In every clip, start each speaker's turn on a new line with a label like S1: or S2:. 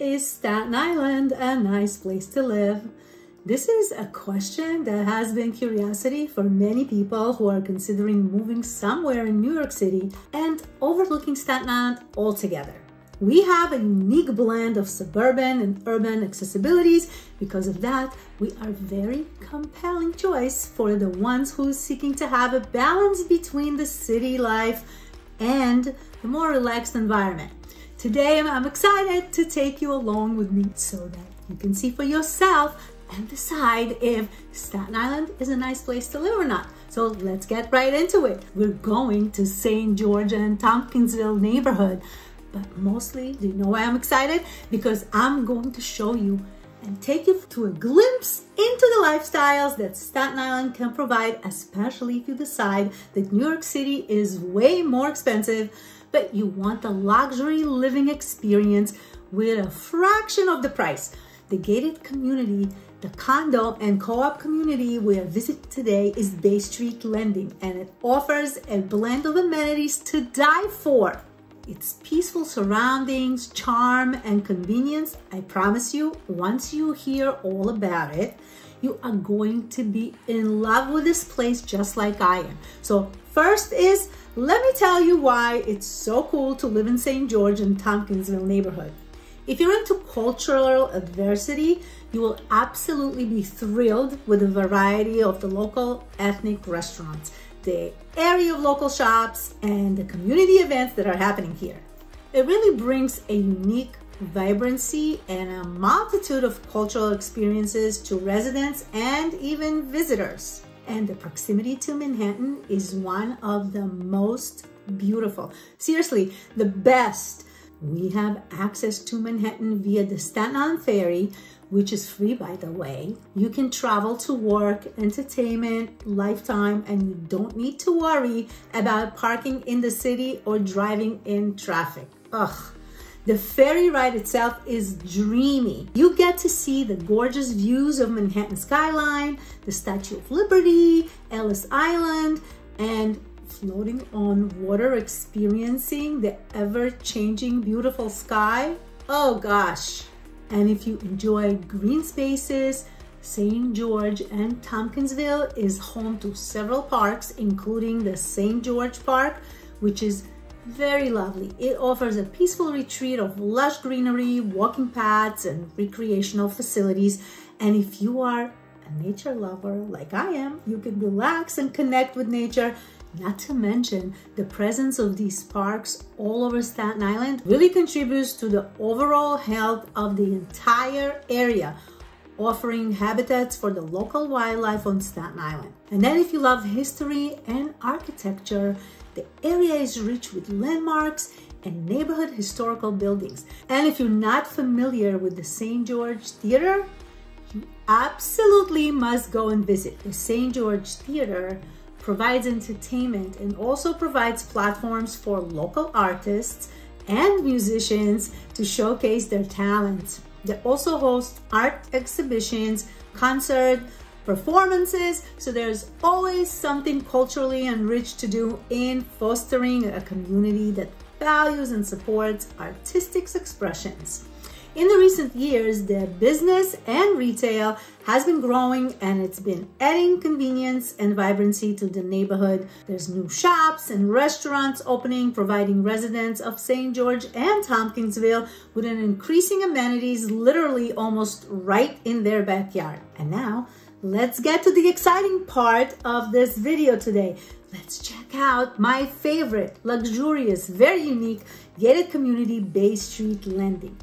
S1: Is Staten Island a nice place to live? This is a question that has been curiosity for many people who are considering moving somewhere in New York City and overlooking Staten Island altogether. We have a unique blend of suburban and urban accessibilities. Because of that, we are very compelling choice for the ones who seeking to have a balance between the city life and the more relaxed environment. Today, I'm excited to take you along with me so that you can see for yourself and decide if Staten Island is a nice place to live or not. So let's get right into it. We're going to St. George and Tompkinsville neighborhood. But mostly, do you know why I'm excited? Because I'm going to show you and take you to a glimpse into the lifestyles that Staten Island can provide, especially if you decide that New York City is way more expensive but you want the luxury living experience with a fraction of the price. The gated community, the condo and co-op community we are visiting today is Bay Street Landing and it offers a blend of amenities to die for. Its peaceful surroundings, charm, and convenience, I promise you, once you hear all about it, you are going to be in love with this place just like I am. So first is let me tell you why it's so cool to live in St. George and Tompkinsville neighborhood. If you're into cultural adversity, you will absolutely be thrilled with the variety of the local ethnic restaurants, the area of local shops, and the community events that are happening here. It really brings a unique vibrancy and a multitude of cultural experiences to residents and even visitors and the proximity to Manhattan is one of the most beautiful. Seriously, the best. We have access to Manhattan via the Staten Island Ferry, which is free by the way. You can travel to work, entertainment, lifetime, and you don't need to worry about parking in the city or driving in traffic. Ugh. The ferry ride itself is dreamy. You get to see the gorgeous views of Manhattan skyline, the Statue of Liberty, Ellis Island, and floating on water, experiencing the ever-changing beautiful sky. Oh gosh. And if you enjoy green spaces, St. George and Tompkinsville is home to several parks, including the St. George Park, which is very lovely. It offers a peaceful retreat of lush greenery, walking paths, and recreational facilities. And if you are a nature lover like I am, you can relax and connect with nature. Not to mention the presence of these parks all over Staten Island really contributes to the overall health of the entire area offering habitats for the local wildlife on Staten Island. And then if you love history and architecture, the area is rich with landmarks and neighborhood historical buildings. And if you're not familiar with the St. George Theater, you absolutely must go and visit. The St. George Theater provides entertainment and also provides platforms for local artists and musicians to showcase their talents. They also host art exhibitions, concerts, performances. So there's always something culturally enriched to do in fostering a community that values and supports artistic expressions. In the recent years, the business and retail has been growing and it's been adding convenience and vibrancy to the neighborhood. There's new shops and restaurants opening, providing residents of St. George and Tompkinsville with an increasing amenities literally almost right in their backyard. And now, let's get to the exciting part of this video today. Let's check out my favorite, luxurious, very unique gated community Bay Street Landing.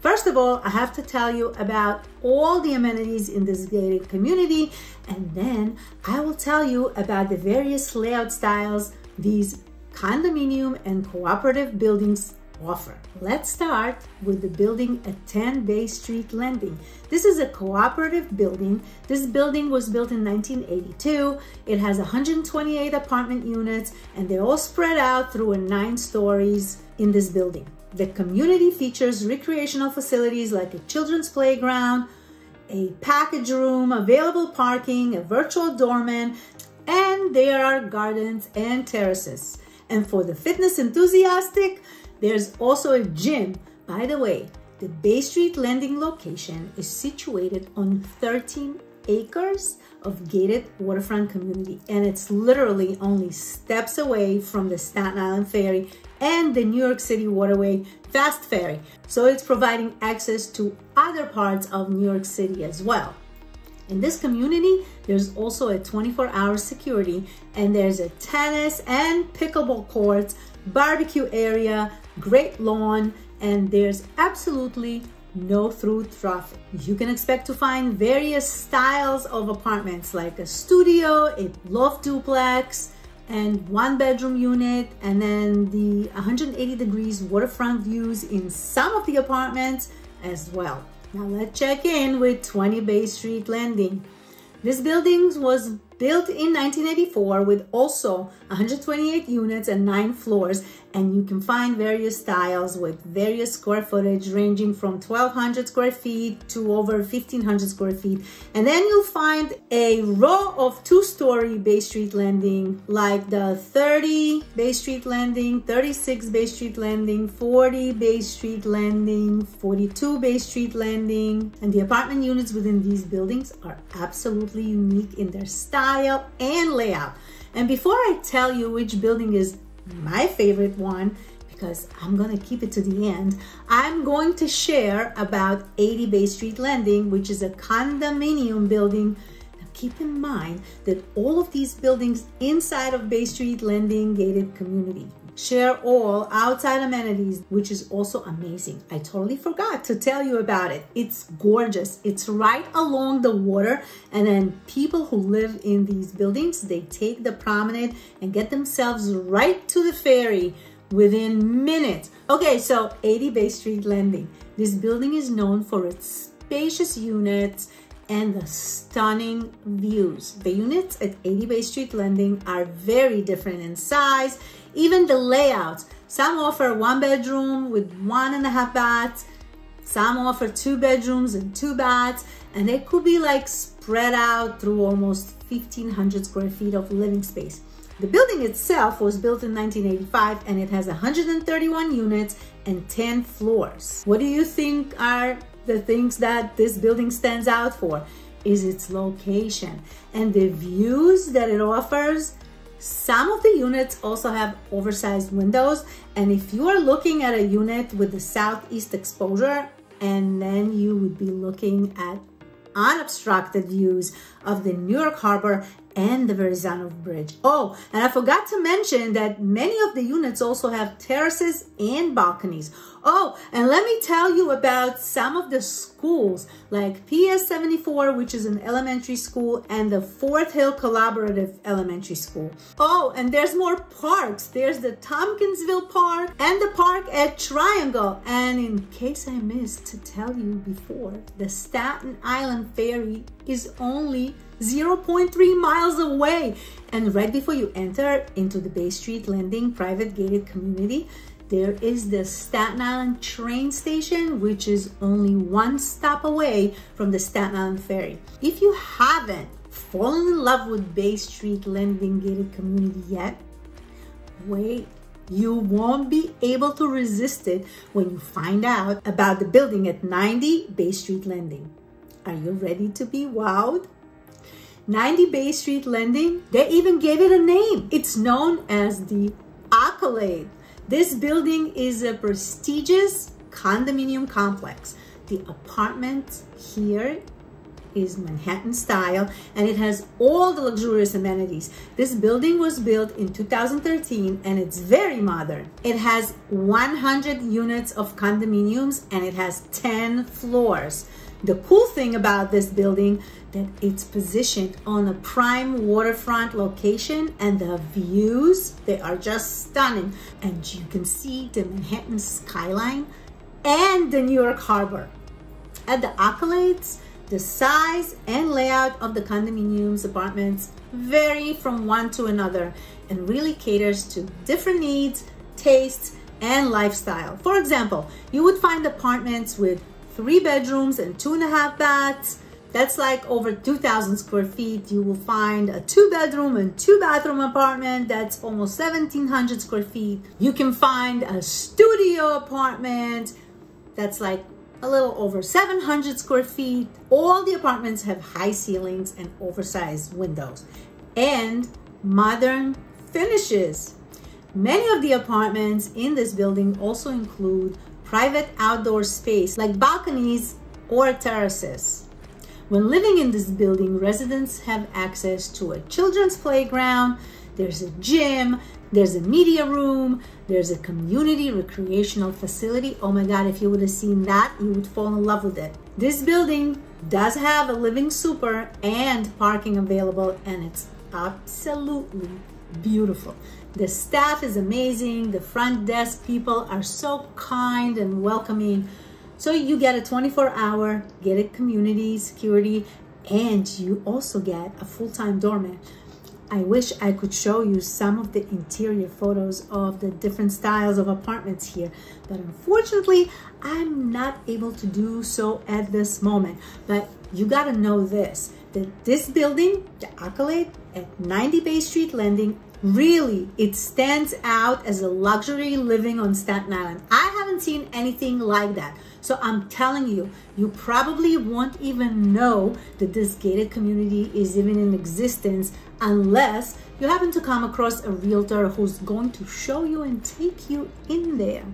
S1: First of all, I have to tell you about all the amenities in this gated community, and then I will tell you about the various layout styles these condominium and cooperative buildings offer. Let's start with the building at 10 Bay Street Landing. This is a cooperative building. This building was built in 1982. It has 128 apartment units and they're all spread out through nine stories in this building. The community features recreational facilities like a children's playground, a package room, available parking, a virtual doorman, and there are gardens and terraces. And for the fitness enthusiastic, there's also a gym. By the way, The Bay Street Landing location is situated on 13 acres of gated waterfront community and it's literally only steps away from the Staten Island Ferry and the New York City Waterway Fast Ferry. So it's providing access to other parts of New York City as well. In this community, there's also a 24 hour security and there's a tennis and pickleball courts, barbecue area, great lawn, and there's absolutely no through traffic. You can expect to find various styles of apartments like a studio, a loft duplex, and one bedroom unit, and then the 180 degrees waterfront views in some of the apartments as well. Now let's check in with 20 Bay Street Landing. This building was built in 1984 with also 128 units and nine floors. And you can find various styles with various square footage ranging from 1200 square feet to over 1500 square feet. And then you'll find a row of two-story Bay Street Landing like the 30 Bay Street Landing 36 Bay Street Landing 40 Bay Street Landing 42 Bay Street Landing. And the apartment units within these buildings are absolutely unique in their style style and layout. And before I tell you which building is my favorite one, because I'm to keep it to the end, I'm going to share about 80 Bay Street Landing, which is a condominium building. Now keep in mind that all of these buildings inside of Bay Street Landing gated community share all outside amenities, which is also amazing. I totally forgot to tell you about it. It's gorgeous. It's right along the water. And then people who live in these buildings, they take the promenade and get themselves right to the ferry within minutes. Okay, so 80 Bay Street Landing. This building is known for its spacious units and the stunning views. The units at 80 Bay Street Landing are very different in size even the layouts. Some offer one bedroom with one and a half baths. Some offer two bedrooms and two baths. And they could be like spread out through almost 1,500 square feet of living space. The building itself was built in 1985 and it has 131 units and 10 floors. What do you think are the things that this building stands out for? Is its location and the views that it offers some of the units also have oversized windows. And if you are looking at a unit with the southeast exposure, and then you would be looking at unobstructed views of the New York Harbor and the Verrazano Bridge. Oh, and I forgot to mention that many of the units also have terraces and balconies. Oh, and let me tell you about some of the schools like PS 74, which is an elementary school, and the Fort Hill Collaborative Elementary School. Oh, and there's more parks. There's the Tompkinsville Park and the park at Triangle. And in case I missed to tell you before, the Staten Island Ferry is only 0.3 miles away. And right before you enter into the Bay Street Landing private gated community, there is the Staten Island train station, which is only one stop away from the Staten Island Ferry. If you haven't fallen in love with Bay Street Landing gated community yet, wait, you won't be able to resist it when you find out about the building at 90 Bay Street Landing. Are you ready to be wowed? 90 Bay Street Landing, they even gave it a name. It's known as the Accolade. This building is a prestigious condominium complex. The apartment here is Manhattan style and it has all the luxurious amenities. This building was built in 2013 and it's very modern. It has 100 units of condominiums and it has 10 floors. The cool thing about this building that it's positioned on a prime waterfront location and the views, they are just stunning. And you can see the Manhattan skyline and the New York Harbor. At the accolades, the size and layout of the condominiums apartments vary from one to another and really caters to different needs, tastes, and lifestyle. For example, you would find apartments with three bedrooms and two and a half baths. That's like over 2,000 square feet. You will find a two bedroom and two bathroom apartment that's almost 1,700 square feet. You can find a studio apartment that's like a little over 700 square feet. All the apartments have high ceilings and oversized windows and modern finishes. Many of the apartments in this building also include private outdoor space like balconies or terraces. When living in this building, residents have access to a children's playground, there's a gym, there's a media room, there's a community recreational facility. Oh my God, if you would have seen that, you would fall in love with it. This building does have a living super and parking available and it's absolutely beautiful. The staff is amazing. The front desk people are so kind and welcoming. So you get a 24 hour gated community security and you also get a full-time doorman. I wish I could show you some of the interior photos of the different styles of apartments here, but unfortunately, I'm not able to do so at this moment. But you gotta know this, that this building, the Accolade at 90 Bay Street Landing, really, it stands out as a luxury living on Staten Island. I haven't seen anything like that. So I'm telling you, you probably won't even know that this gated community is even in existence unless you happen to come across a realtor who's going to show you and take you in there.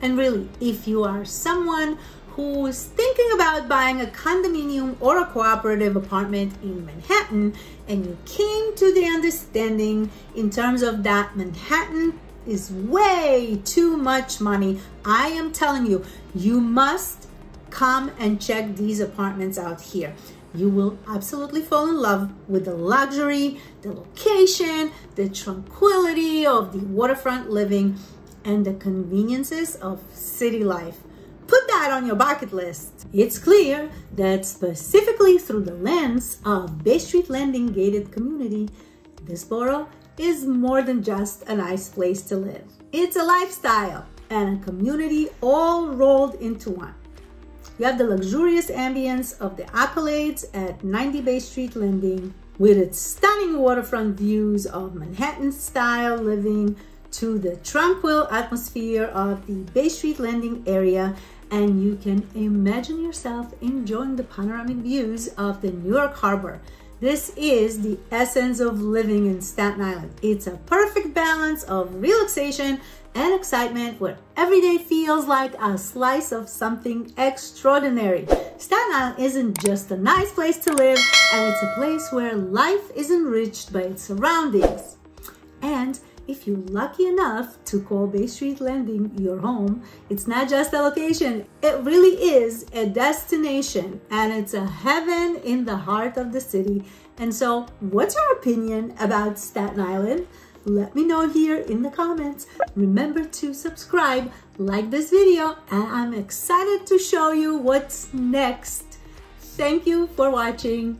S1: And really, if you are someone who is thinking about buying a condominium or a cooperative apartment in Manhattan and you came to the understanding in terms of that Manhattan is way too much money, I am telling you, you must come and check these apartments out here. You will absolutely fall in love with the luxury, the location, the tranquility of the waterfront living, and the conveniences of city life. Put that on your bucket list. It's clear that specifically through the lens of Bay Street Landing gated community, this borough is more than just a nice place to live. It's a lifestyle and a community all rolled into one. You have the luxurious ambience of the accolades at 90 Bay Street Landing with its stunning waterfront views of Manhattan style living to the tranquil atmosphere of the Bay Street Landing area and you can imagine yourself enjoying the panoramic views of the New York Harbor. This is the essence of living in Staten Island. It's a perfect balance of relaxation and excitement where every day feels like a slice of something extraordinary. Staten Island isn't just a nice place to live and it's a place where life is enriched by its surroundings. And if you're lucky enough to call Bay Street Landing your home, it's not just a location, it really is a destination and it's a heaven in the heart of the city. And so, what's your opinion about Staten Island? Let me know here in the comments. Remember to subscribe, like this video, and I'm excited to show you what's next. Thank you for watching.